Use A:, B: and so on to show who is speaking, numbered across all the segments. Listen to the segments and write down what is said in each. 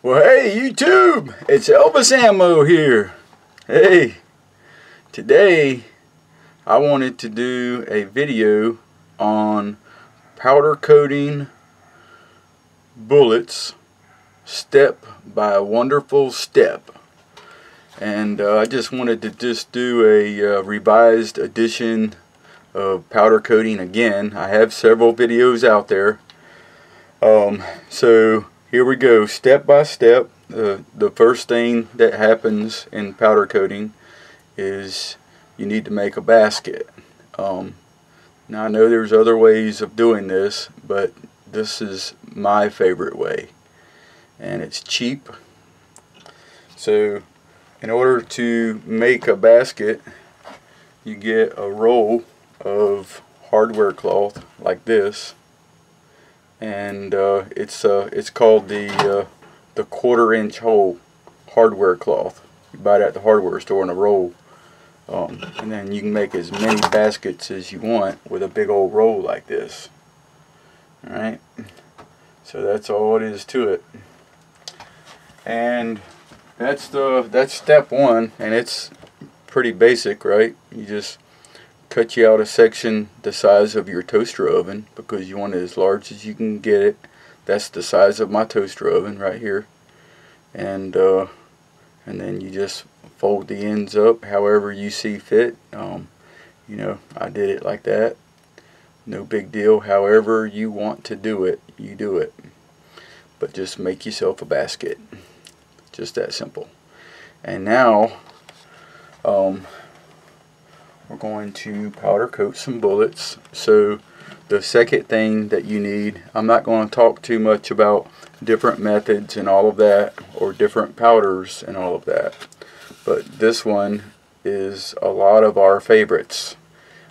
A: Well, hey, YouTube! It's Elvis Ammo here. Hey, today I wanted to do a video on powder coating bullets step by wonderful step. And uh, I just wanted to just do a uh, revised edition of powder coating again. I have several videos out there. Um, so here we go. Step by step uh, the first thing that happens in powder coating is you need to make a basket. Um, now I know there's other ways of doing this but this is my favorite way and it's cheap. So in order to make a basket you get a roll of hardware cloth like this and uh, it's uh, it's called the uh, the quarter inch hole hardware cloth. You buy it at the hardware store in a roll, um, and then you can make as many baskets as you want with a big old roll like this. All right, so that's all it is to it, and that's the that's step one, and it's pretty basic, right? You just cut you out a section the size of your toaster oven because you want it as large as you can get it. That's the size of my toaster oven right here. And uh, and then you just fold the ends up however you see fit. Um, you know I did it like that. No big deal. However you want to do it you do it. But just make yourself a basket. Just that simple. And now um, we're going to powder coat some bullets. So the second thing that you need I'm not going to talk too much about different methods and all of that or different powders and all of that. But this one is a lot of our favorites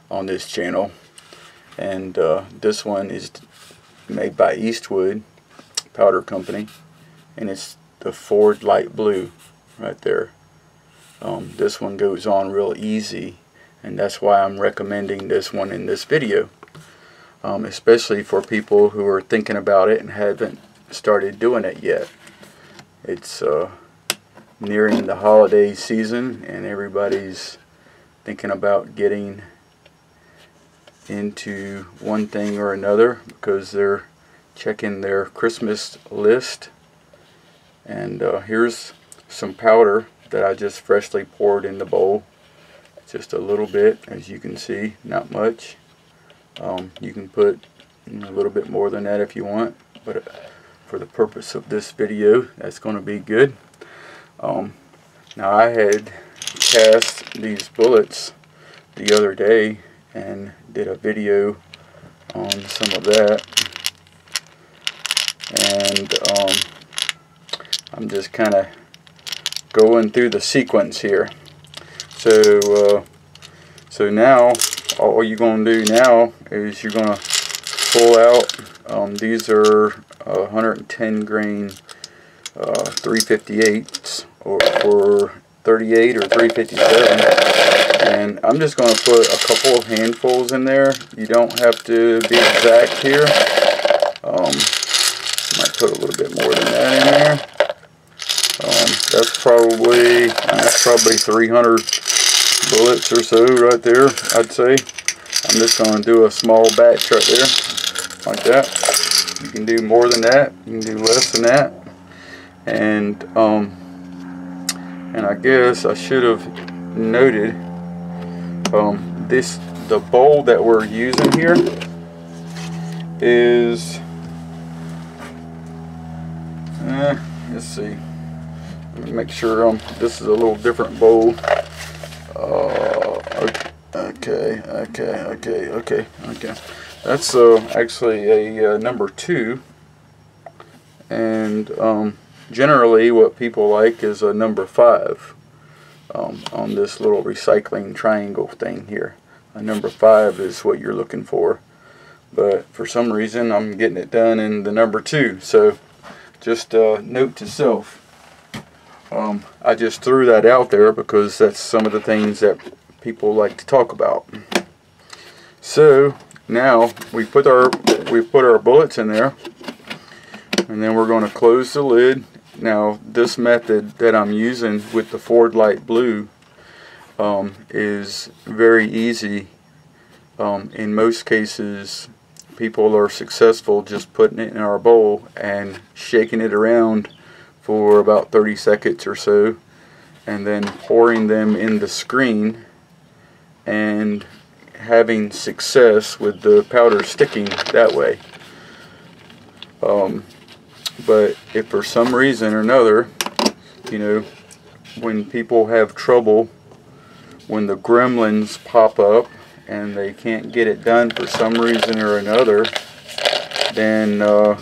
A: on this channel. And uh, this one is made by Eastwood powder company and it's the Ford light blue right there. Um, this one goes on real easy and that's why I'm recommending this one in this video um, especially for people who are thinking about it and haven't started doing it yet. It's uh, nearing the holiday season and everybody's thinking about getting into one thing or another because they're checking their Christmas list. And uh, here's some powder that I just freshly poured in the bowl just a little bit as you can see not much. Um, you can put a little bit more than that if you want but uh, for the purpose of this video that's going to be good. Um, now I had cast these bullets the other day and did a video on some of that. And um, I'm just kind of going through the sequence here so, uh, so now, all you're going to do now is you're going to pull out, um, these are 110 grain uh, 358s or, or 38 or 357 and I'm just going to put a couple of handfuls in there. You don't have to be exact here. Um, might put a little bit more than that in there. Um, that's probably that's probably 300 bullets or so right there, I'd say. I'm just going to do a small batch right there, like that. You can do more than that, you can do less than that. And, um, and I guess I should have noted, um, this, the bowl that we're using here is, eh, let's see, let me make sure um, this is a little different bowl. Uh, okay, okay, okay, okay, okay. That's uh, actually a uh, number two. And um, generally what people like is a number five um, on this little recycling triangle thing here. A number five is what you're looking for. But for some reason I'm getting it done in the number two. So just uh, note to self. Um, I just threw that out there because that's some of the things that people like to talk about. So now we put our we put our bullets in there, and then we're going to close the lid now this method that I'm using with the Ford Light Blue um, is very easy. Um, in most cases people are successful just putting it in our bowl and shaking it around for about 30 seconds or so and then pouring them in the screen and having success with the powder sticking that way. Um, but if for some reason or another, you know, when people have trouble, when the gremlins pop up and they can't get it done for some reason or another, then uh,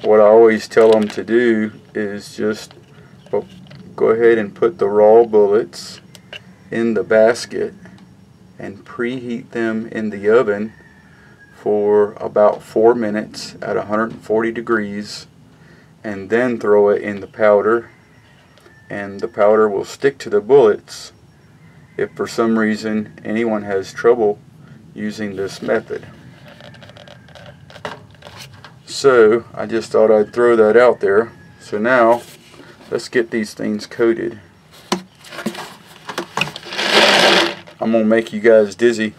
A: what I always tell them to do is just oh, go ahead and put the raw bullets in the basket and preheat them in the oven for about four minutes at 140 degrees and then throw it in the powder and the powder will stick to the bullets if for some reason anyone has trouble using this method. So I just thought I'd throw that out there. So now let's get these things coated. I'm gonna make you guys dizzy.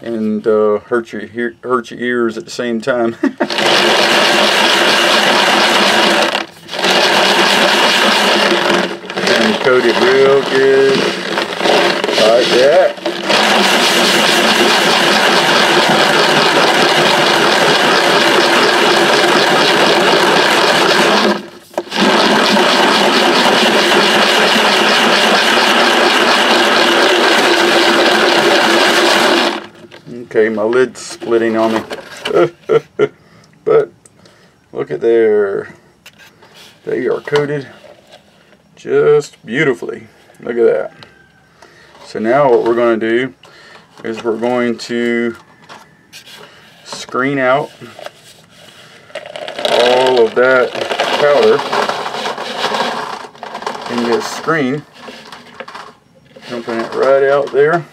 A: And uh, hurt your hurt your ears at the same time. and coat it real good like that. My lid's splitting on me. but look at there. They are coated just beautifully. Look at that. So now what we're going to do is we're going to screen out all of that powder in this screen. Dumping it right out there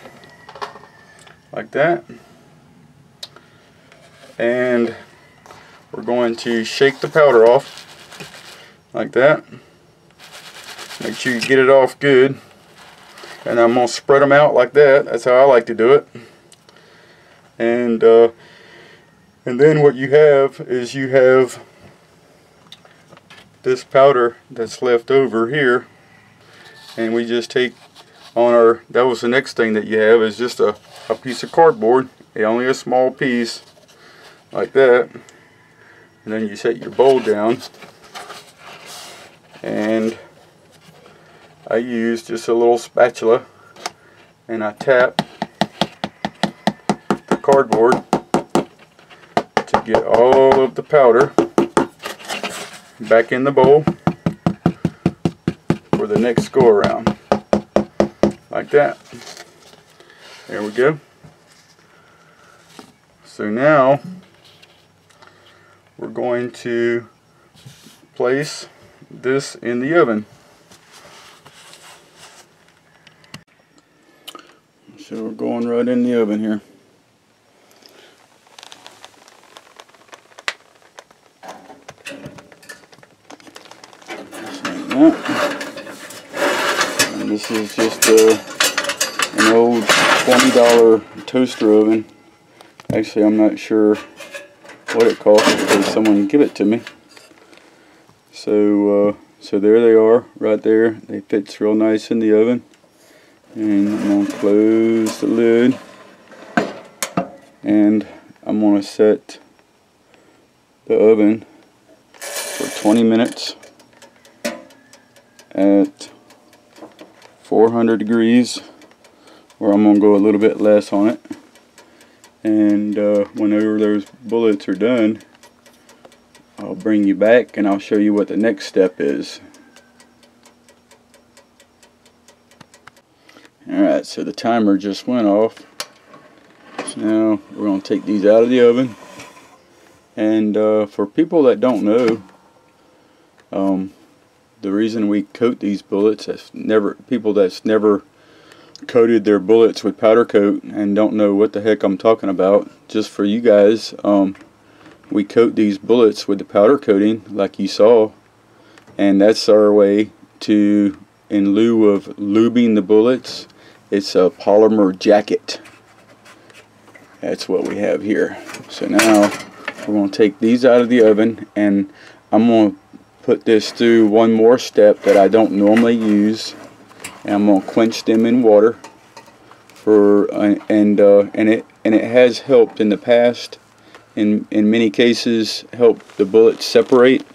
A: like that and we're going to shake the powder off like that. Make sure you get it off good. And I'm to spread them out like that. That's how I like to do it. And uh, and then what you have is you have this powder that's left over here. And we just take on our that was the next thing that you have is just a, a piece of cardboard only a small piece like that. And then you set your bowl down. And I use just a little spatula. And I tap the cardboard to get all of the powder back in the bowl for the next go around. Like that. There we go. So now going to place this in the oven. So we're going right in the oven here. And this is just a, an old $20 toaster oven. Actually, I'm not sure what it costs because someone give it to me. So uh, so there they are right there. They fits real nice in the oven. And I'm going to close the lid. And I'm going to set the oven for 20 minutes at 400 degrees or I'm going to go a little bit less on it and uh, whenever those bullets are done I'll bring you back and I'll show you what the next step is. Alright so the timer just went off. So now we're to take these out of the oven. And uh, for people that don't know um, the reason we coat these bullets that's never people that's never coated their bullets with powder coat and don't know what the heck I'm talking about, just for you guys, um, we coat these bullets with the powder coating like you saw. And that's our way to in lieu of lubing the bullets it's a polymer jacket. That's what we have here. So now we're going to take these out of the oven and I'm going to put this through one more step that I don't normally use and I'm to quench them in water for uh, and uh, and it and it has helped in the past. In in many cases help the bullets separate.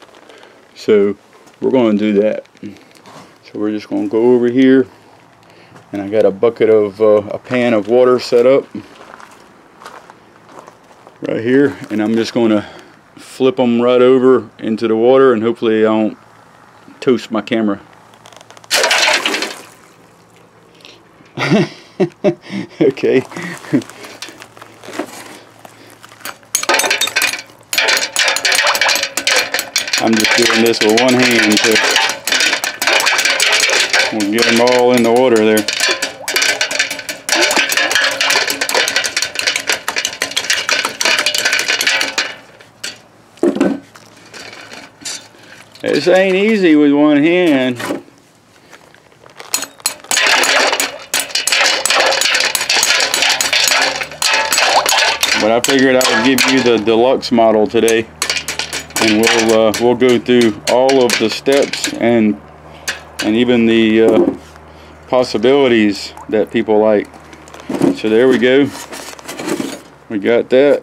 A: So we're to do that. So we're just to go over here and I got a bucket of uh, a pan of water set up right here and I'm just to flip them right over into the water and hopefully I don't toast my camera okay I'm just doing this with one hand so we'll get them all in the water there. This ain't easy with one hand. But I figured I would give you the deluxe model today. And we'll uh, we'll go through all of the steps and and even the uh, possibilities that people like. So there we go. We got that.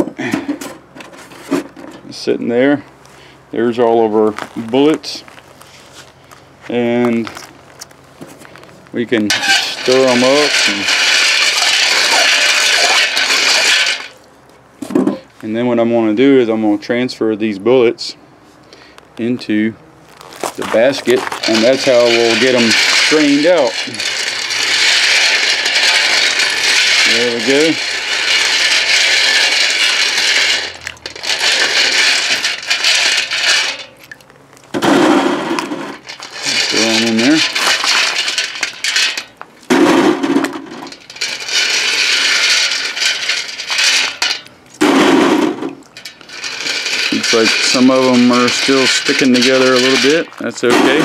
A: Sitting there. There's all of our bullets. And we can stir them up And then what I'm going to do is I'm going to transfer these bullets into the basket and that's how we'll get them strained out. There we go. Throw them in there. Like some of them are still sticking together a little bit. That's okay.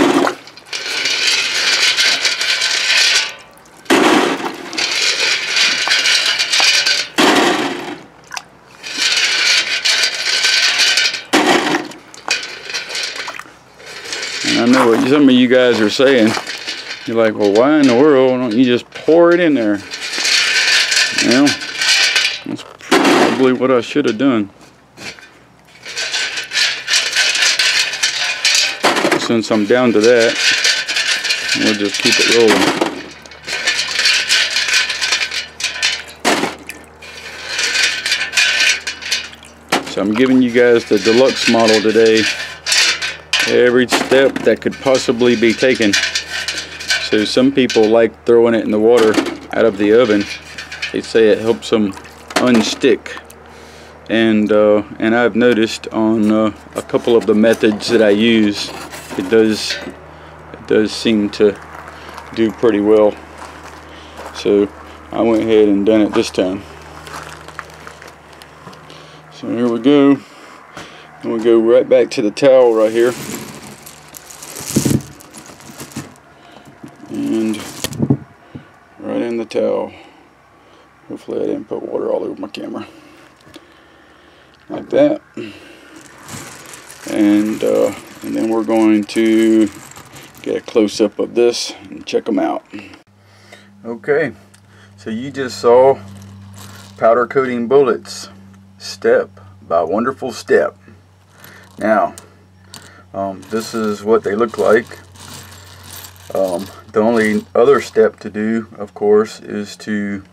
A: And I know what some of you guys are saying. You're like, well, why in the world don't you just pour it in there? Well, that's probably what I should have done. Since I'm down to that, we'll just keep it rolling. So I'm giving you guys the deluxe model today. Every step that could possibly be taken. So some people like throwing it in the water out of the oven. They say it helps them unstick. And uh, and I've noticed on uh, a couple of the methods that I use it does it does seem to do pretty well. So I went ahead and done it this time. So here we go. And we go right back to the towel right here. And right in the towel. Hopefully I didn't put water all over my camera. Like that. And uh, and then we're going to get a close-up of this and check them out. Okay so you just saw powder coating bullets step by wonderful step. Now um, this is what they look like. Um, the only other step to do of course is to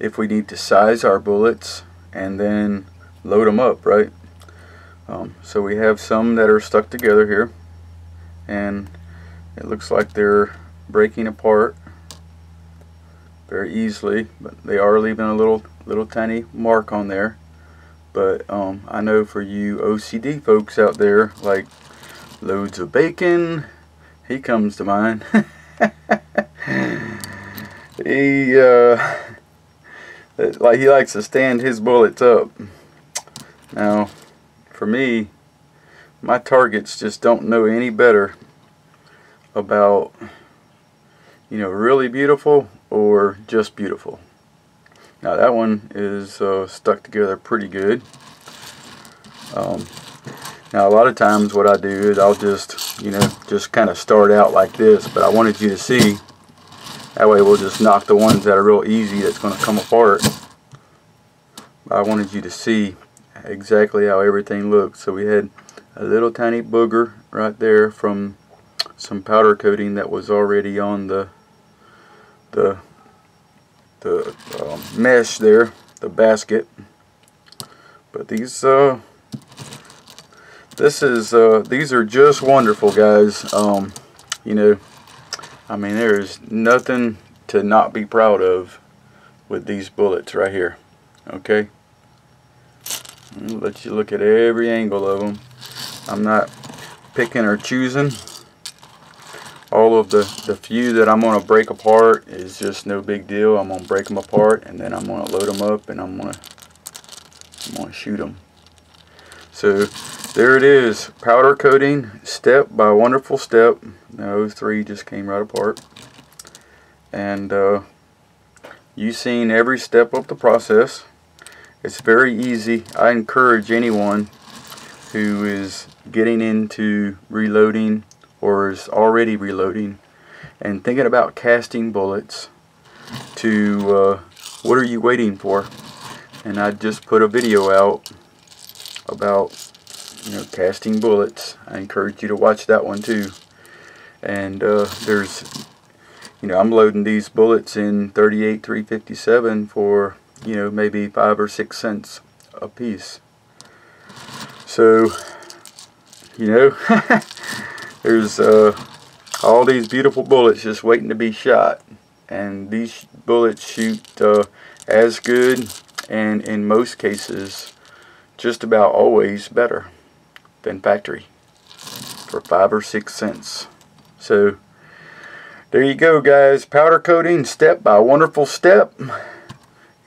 A: if we need to size our bullets and then load them up right um, so we have some that are stuck together here and it looks like they're breaking apart very easily but they are leaving a little little tiny mark on there but um, I know for you OCD folks out there like loads of bacon he comes to mind he uh, like he likes to stand his bullets up. Now, for me, my targets just don't know any better about you know really beautiful or just beautiful. Now that one is uh, stuck together pretty good. Um, now a lot of times what I do is I'll just, you know, just kind of start out like this, but I wanted you to see, that way we'll just knock the ones that are real easy that's going to come apart. I wanted you to see exactly how everything looks. So we had a little tiny booger right there from some powder coating that was already on the the the um, mesh there, the basket. But these uh, this is uh, these are just wonderful guys um, you know I mean there is nothing to not be proud of with these bullets right here okay I'll let you look at every angle of them I'm not picking or choosing all of the the few that I'm gonna break apart is just no big deal I'm gonna break them apart and then I'm gonna load them up and I'm gonna I'm gonna shoot them so there it is, powder coating, step by wonderful step. Those three just came right apart. And uh, you've seen every step of the process. It's very easy. I encourage anyone who is getting into reloading or is already reloading and thinking about casting bullets to uh, what are you waiting for? And I just put a video out about you know, casting bullets. I encourage you to watch that one too. And uh, there's, you know, I'm loading these bullets in 38 357 for, you know, maybe five or six cents a piece. So, you know, there's uh, all these beautiful bullets just waiting to be shot. And these bullets shoot uh, as good and in most cases just about always better than factory for five or six cents. So there you go guys. Powder coating step by wonderful step.